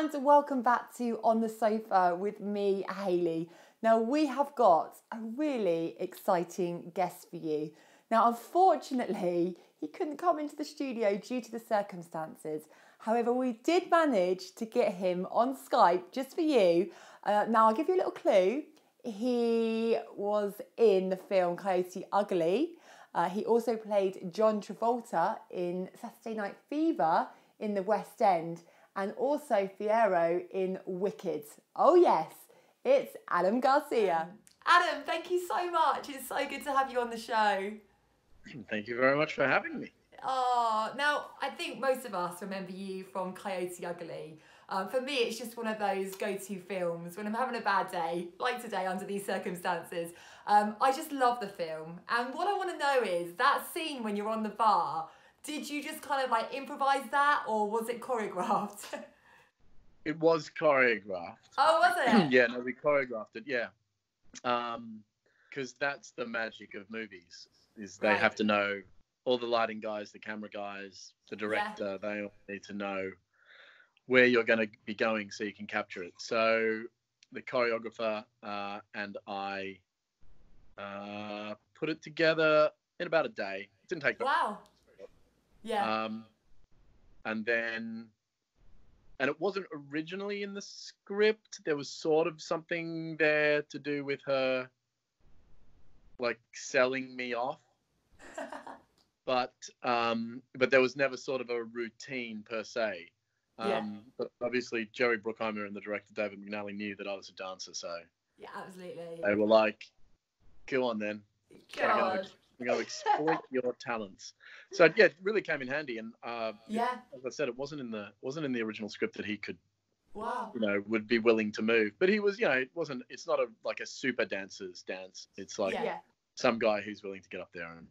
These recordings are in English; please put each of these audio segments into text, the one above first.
and welcome back to On the Sofa with me, Hayley. Now, we have got a really exciting guest for you. Now, unfortunately, he couldn't come into the studio due to the circumstances. However, we did manage to get him on Skype just for you. Uh, now, I'll give you a little clue. He was in the film Coyote Ugly. Uh, he also played John Travolta in Saturday Night Fever in the West End and also Fiyero in Wicked. Oh, yes, it's Adam Garcia. Adam, thank you so much. It's so good to have you on the show. Thank you very much for having me. Oh, now I think most of us remember you from Coyote Ugly. Um, for me, it's just one of those go-to films when I'm having a bad day, like today under these circumstances. Um, I just love the film, and what I want to know is that scene when you're on the bar. Did you just kind of like improvise that, or was it choreographed? it was choreographed. Oh, was it? yeah, no, we choreographed it. Yeah, because um, that's the magic of movies is they right. have to know all the lighting guys, the camera guys, the director. Yeah. They all need to know where you're going to be going so you can capture it. So the choreographer uh, and I uh, put it together in about a day. It didn't take wow. Yeah. Um, and then, and it wasn't originally in the script. There was sort of something there to do with her, like selling me off. but um, but there was never sort of a routine per se. Um, yeah. But obviously, Jerry Bruckheimer and the director David McNally knew that I was a dancer, so yeah, absolutely. They were like, "Go on then, God. To exploit your talents." So yeah, it really came in handy, and uh, yeah, as I said, it wasn't in the wasn't in the original script that he could. Wow. You know, would be willing to move, but he was, you know, it wasn't. It's not a like a super dancer's dance. It's like yeah. some guy who's willing to get up there and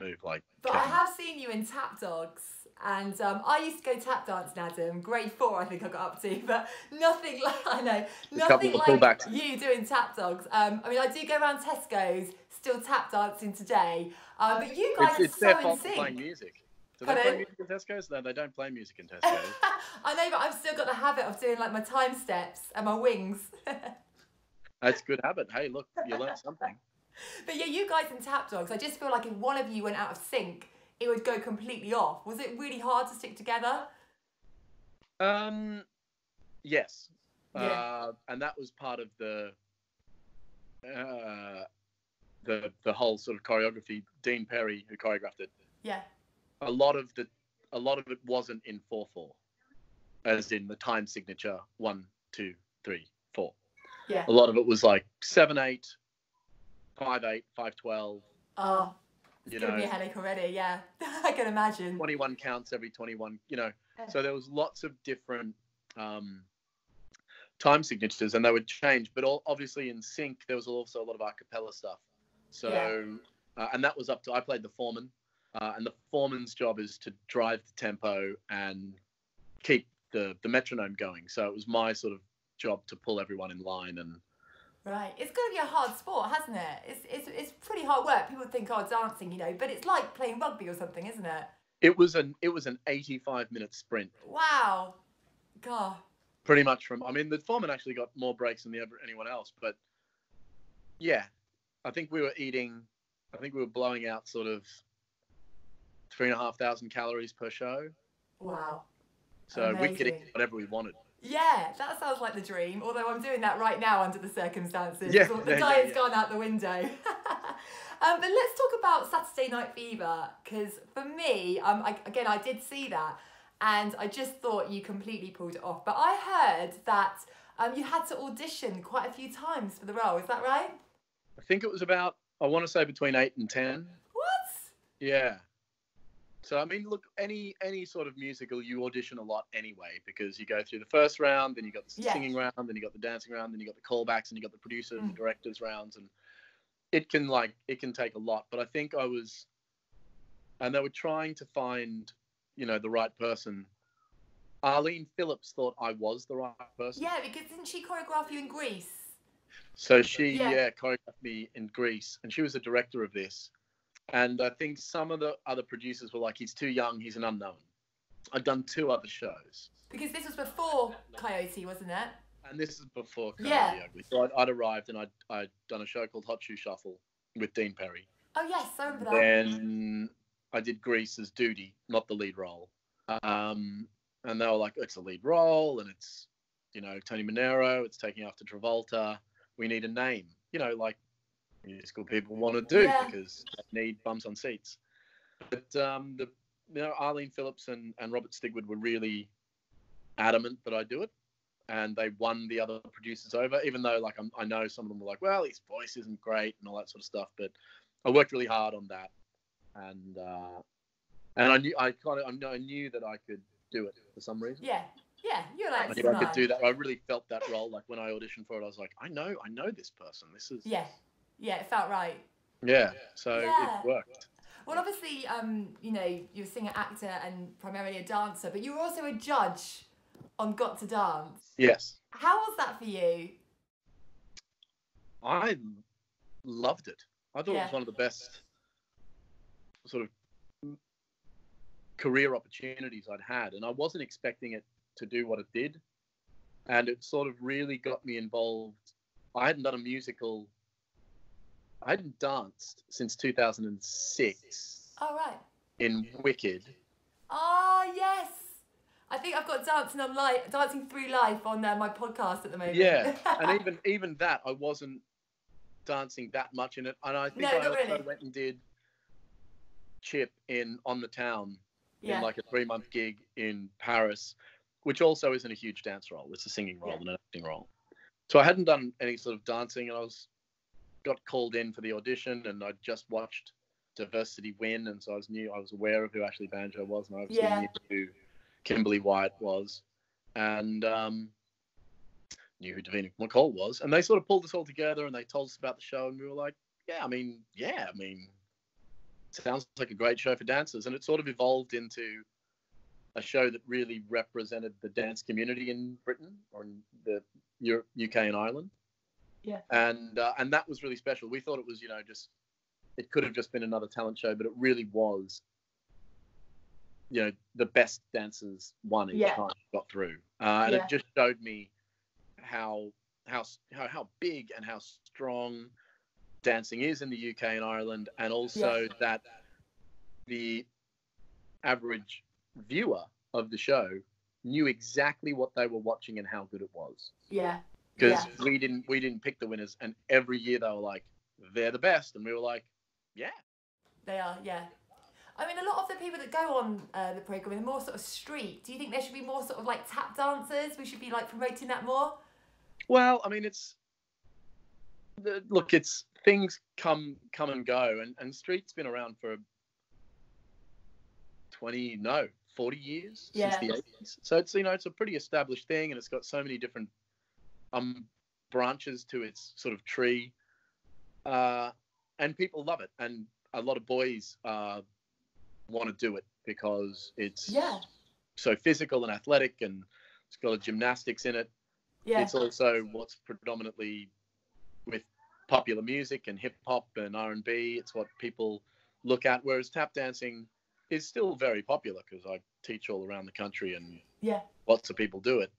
move like. But Kevin. I have seen you in Tap Dogs and um, I used to go tap dancing, Adam. Grade four, I think I got up to, but nothing like I know, nothing like you doing tap dogs. Um, I mean, I do go around Tesco's, still tap dancing today. Uh, but you guys it's, it's are so in sync. playing music. Do they play music in Tesco's? No, they don't play music in Tesco's. I know, but I've still got the habit of doing like my time steps and my wings. That's a good habit. Hey, look, you learned something. But yeah, you guys in Tap Dogs, I just feel like if one of you went out of sync, it would go completely off. Was it really hard to stick together? Um, yes. Yeah. Uh, and that was part of the uh, the the whole sort of choreography. Dein Perry, who choreographed it. Yeah. A lot of the a lot of it wasn't in four four, as in the time signature one two three four. Yeah. A lot of it was like seven eight, five eight, five twelve. Oh. It's you gonna know, be a headache already. Yeah, I can imagine. Twenty-one counts every twenty-one. You know, so there was lots of different um, time signatures, and they would change. But all, obviously in sync, there was also a lot of a cappella stuff. So, yeah. uh, and that was up to I played the foreman, uh, and the foreman's job is to drive the tempo and keep the the metronome going. So it was my sort of job to pull everyone in line and Right, it's got to be a hard sport, hasn't it? It's, it's, it's pretty hard work. People think, oh, dancing, you know, but it's like playing rugby or something, isn't it? It was an it was an 85 minute sprint. Wow, God. Pretty much from. I mean, the foreman actually got more breaks than the anyone else, but yeah, I think we were eating. I think we were blowing out sort of three and a half thousand calories per show. Wow. So Amazing. we could eat whatever we wanted. Yeah, that sounds like the dream. Although I'm doing that right now under the circumstances. Yeah, the yeah, diet's yeah, gone out the window. um, but let's talk about Saturday Night Fever because for me, um, I, again, I did see that and I just thought you completely pulled it off. But I heard that um, you had to audition quite a few times for the role. Is that right? I think it was about I want to say between eight and ten. What? Yeah. So I mean, look, any any sort of musical, you audition a lot anyway because you go through the first round, then you got the yeah. singing round, then you got the dancing round, then you got the callbacks, and you got the producer mm. and the mm. directors rounds, and it can like it can take a lot. But I think I was, and they were trying to find, you know, the right person. Arlene Phillips thought I was the right person. Yeah, because didn't she choreograph you in Grease? So she yeah. yeah choreographed me in Grease, and she was the director of this. And I think some of the other producers were like, he's too young, he's an unknown. I'd done two other shows. Because this was before Coyote, wasn't it? And this is before Coyote Yeah. Ugly. So I'd, I'd arrived and I'd, I'd done a show called Hot Shoe Shuffle with Dein Perry. Oh yes, I remember that. Then I did Grease as Doody, not the lead role. Um, and they were like, it's a lead role and it's, you know, Tony Manero, it's taking after Travolta. We need a name, you know, like musical people want to do Yeah. because they need bums on seats. But um, the, you know, Arlene Phillips and, and Robert Stigwood were really adamant that I do it. And they won the other producers over, even though like I'm, I know some of them were like, well, his voice isn't great and all that sort of stuff. But I worked really hard on that, and uh, and I knew I kind of I knew, I knew that I could do it for some reason. Yeah, yeah, you're I like knew I could do that. I really felt that role. Like when I auditioned for it, I was like, I know, I know this person. This is Yeah, yeah, it felt right. yeah. So Yeah. it worked. Well, obviously, um, you know, you're a singer, actor, and primarily a dancer, but you were also a judge on Got to Dance. Yes, How was that for you? I loved it. I thought it was one of the best sort of career opportunities I'd had, and I wasn't expecting it to do what it did. And it sort of really got me involved. I hadn't done a musical. I hadn't danced since 2006 Oh right. in Wicked. Ah yes. I think I've got dancing on life, dancing through life on uh, my podcast at the moment. Yeah, and even even that, I wasn't dancing that much in it. And I think No, I also really. went and did Chip in On the Town yeah, in like a three month gig in Paris, which also isn't a huge dance role. It's a singing role Yeah. and an acting role. So I hadn't done any sort of dancing, and I was got called in for the audition, and I just watched Diversity win, and so I was knew I was aware of who Ashley Banjo was, and I obviously Yeah. knew who Kimberly Wyatt was, and um, knew who Davina McCall was, and they sort of pulled us all together, and they told us about the show, and we were like, yeah, I mean, yeah, I mean, sounds like a great show for dancers, and it sort of evolved into a show that really represented the dance community in Britain or in the Europe, UK and Ireland. Yeah. And uh, and that was really special. We thought it was, you know, just it could have just been another talent show, but it really was. You know, the best dancers won each Yeah. time got through, uh, and Yeah. it just showed me how how how how big and how strong dancing is in the UK and Ireland, and also that the average viewer of the show knew exactly what they were watching and how good it was yeah, because yeah. we didn't we didn't pick the winners and every year they were like they're the best and we were like yeah They are, yeah. I mean, a lot of the people that go on uh, the program are more sort of street. Do you think there should be more sort of like tap dancers? We should be like promoting that more. well i mean it's the, look it's things come come and go and and street's been around for 20 no 40 years Yeah. since the 80s so it's you know it's a pretty established thing and it's got so many different um branches to its sort of tree uh and people love it and a lot of boys uh want to do it because it's Yeah, so physical and athletic and it's got a gymnastics in it yeah, it's also what's predominantly with popular music and hip hop and R&B. It's what people look at. Whereas tap dancing is still very popular because I teach all around the country and yeah, lots of people do it.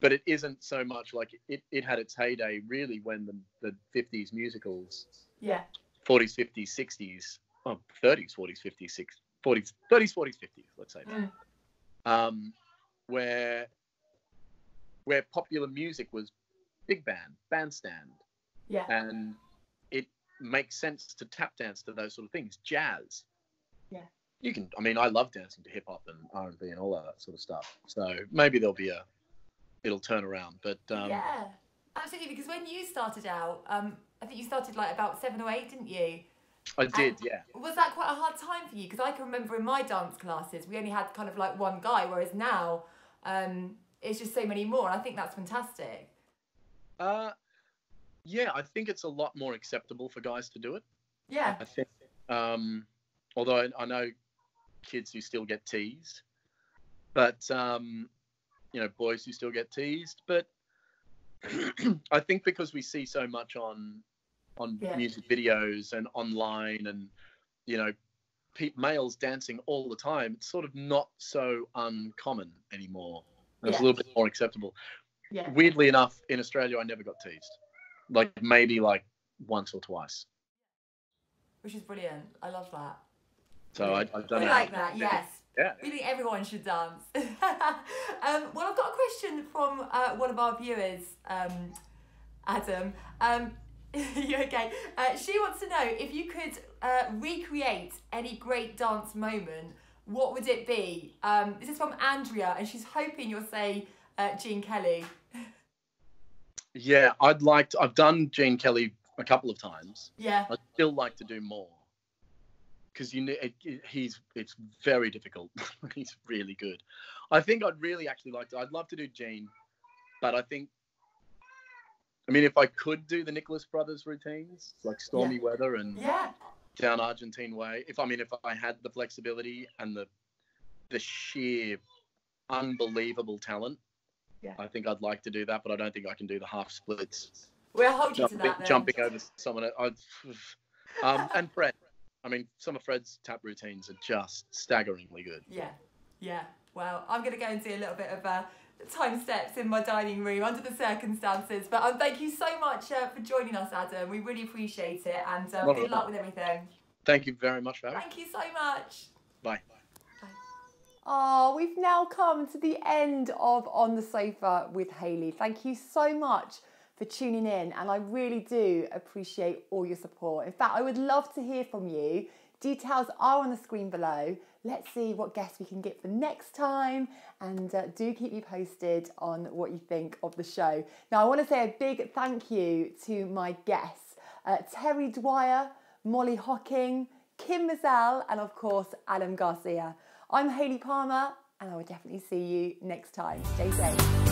But it isn't so much like it, it had its heyday really when the, the 50s musicals, yeah, 40s, 50s, 60s, oh, 30s, 40s, 50s, 60s, 40s, 30s, 40s, 50s, let's say that Mm. um, where where popular music was big band, bandstand, yeah, and it makes sense to tap dance to those sort of things. Jazz. You can. I mean, I love dancing to hip hop and R and B and all that sort of stuff. So maybe there'll be a, it'll turn around. But um, yeah. Absolutely, because when you started out, um, I think you started like about seven or eight, didn't you? I did. And- Yeah. Was that quite a hard time for you? Because I can remember in my dance classes, we only had kind of like one guy, whereas now um, it's just so many more. And I think that's fantastic. Uh, yeah. I think it's a lot more acceptable for guys to do it. Yeah, I think, um, although I, I know kids who still get teased, but um, you know, boys who still get teased. But I think because we see so much on on Yeah. music videos and online, and you know, pe- males dancing all the time, it's sort of not so uncommon anymore. It's yeah. a little bit more acceptable. Yeah. Weirdly enough, in Australia, I never got teased. Like maybe like once or twice. Which is brilliant. I love that. So I, I've done I like that. Yes. Yeah. Think everyone should dance. um, well, I've got a question from uh, one of our viewers, um, Adam. Um, you okay? Uh, she wants to know if you could uh, recreate any great dance moment, what would it be? Um, this is from Andrea, and she's hoping you'll say uh, Gene Kelly. Yeah, I'd like to. I've done Gene Kelly a couple of times. Yeah. I'd still like to do more because you know it, it, he's it's very difficult. he's really good. I think I'd really actually like to. I'd love to do Gene, but I think. I mean, if I could do the Nicholas Brothers routines, like Stormy yeah. Weather and yeah. Down Argentine Way, if I mean if I had the flexibility and the the sheer unbelievable talent, yeah. I think I'd like to do that, but I don't think I can do the half splits. We'll hold you jumping, to that. Then. Jumping over someone, I'd, um, and Fred. I mean, some of Fred's tap routines are just staggeringly good. Yeah, yeah. Well, I'm going to go and do a little bit of uh, time steps in my dining room under the circumstances. But um, thank you so much uh, for joining us, Adam. We really appreciate it, and uh, good luck with everything. Thank you very much for having. Thank you so much. Bye. Oh, we've now come to the end of On the Sofa with Hayley. Thank you so much for tuning in, and I really do appreciate all your support. In fact, I would love to hear from you. Details are on the screen below. Let's see what guests we can get for next time, and uh, do keep you posted on what you think of the show. Now, I want to say a big thank you to my guests uh, Terry Dwyer, Molly Hocking, Kim Mazel, and of course, Adam Garcia. I'm Hayley Palmer, and I will definitely see you next time. Stay safe.